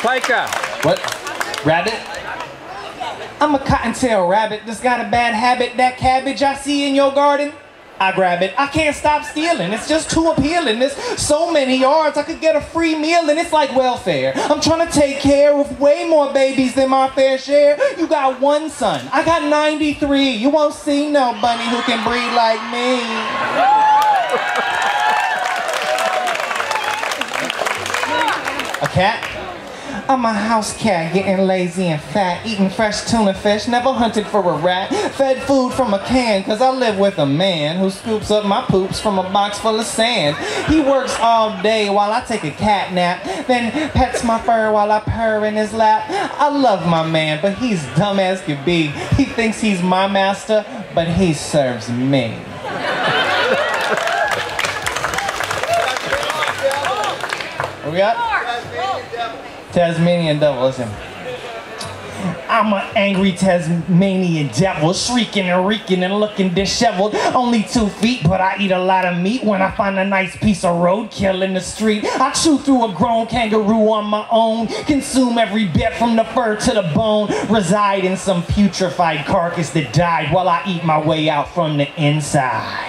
Pika. What? Rabbit? I'm a cottontail rabbit that's got a bad habit. That cabbage I see in your garden, I grab it. I can't stop stealing. It's just too appealing. There's so many yards. I could get a free meal and it's like welfare. I'm trying to take care of way more babies than my fair share. You got one son. I got 93. You won't see no bunny who can breed like me. A cat? I'm a house cat, getting lazy and fat, eating fresh tuna fish, never hunted for a rat, fed food from a can, cause I live with a man who scoops up my poops from a box full of sand. He works all day while I take a cat nap, then pets my fur while I purr in his lap. I love my man, but he's dumb as could be. He thinks he's my master, but he serves me. We got? Tasmanian devil, listen. I'm an angry Tasmanian devil, shrieking and reeking and looking disheveled. Only two feet, but I eat a lot of meat when I find a nice piece of roadkill in the street. I chew through a grown kangaroo on my own, consume every bit from the fur to the bone, reside in some putrefied carcass that died while I eat my way out from the inside.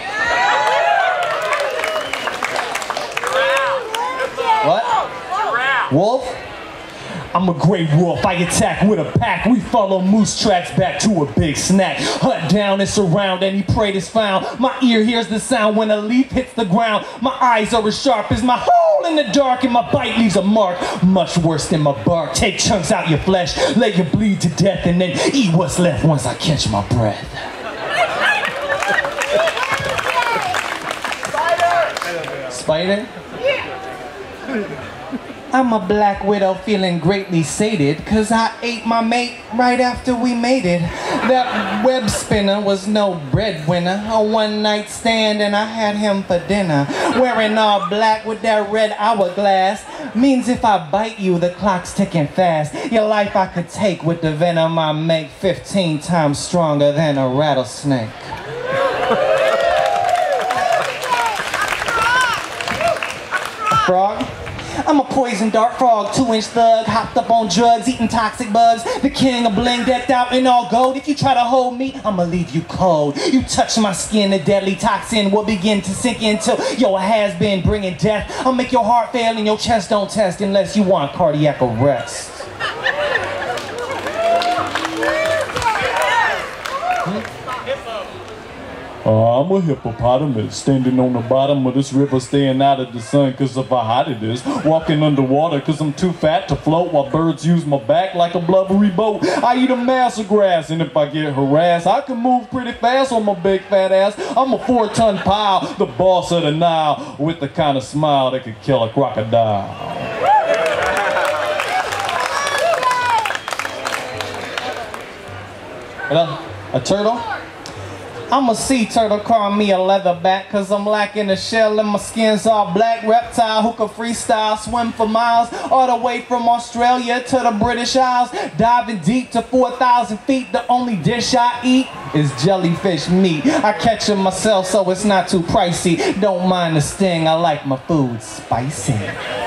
What? Wolf? I'm a great wolf, I attack with a pack. We follow moose tracks back to a big snack. Hunt down and surround any prey that's found. My ear hears the sound when a leaf hits the ground. My eyes are as sharp as my hole in the dark, and my bite leaves a mark much worse than my bark. Take chunks out your flesh, let you bleed to death, and then eat what's left once I catch my breath. Spider? I'm a black widow feeling greatly sated Cause I ate my mate right after we made it. That web spinner was no breadwinner. A one night stand and I had him for dinner. Wearing all black with that red hourglass Means if I bite you the clock's ticking fast. Your life I could take with the venom I make 15 times stronger than a rattlesnake. Frog? I'm a poison dart frog, two inch thug, hopped up on drugs, eating toxic bugs. The king of bling decked out in all gold. If you try to hold me, I'ma leave you cold. You touch my skin, the deadly toxin will begin to sink into your has been bringing death. I'll make your heart fail and your chest don't test unless you want cardiac arrest. Uh, Uh, I'm a hippopotamus standing on the bottom of this river, staying out of the sun because of how hot it is. Walking underwater because I'm too fat to float while birds use my back like a blubbery boat. I eat a mass of grass, and if I get harassed, I can move pretty fast on my big fat ass. I'm a four ton pile, the boss of the Nile, with the kind of smile that could kill a crocodile. a, a turtle? I'm a sea turtle, call me a leatherback Cause I'm lacking a shell and my skin's all black. Reptile who can freestyle, swim for miles All the way from Australia to the British Isles. Diving deep to 4,000 feet The only dish I eat is jellyfish meat. I catch it myself so it's not too pricey. Don't mind the sting, I like my food spicy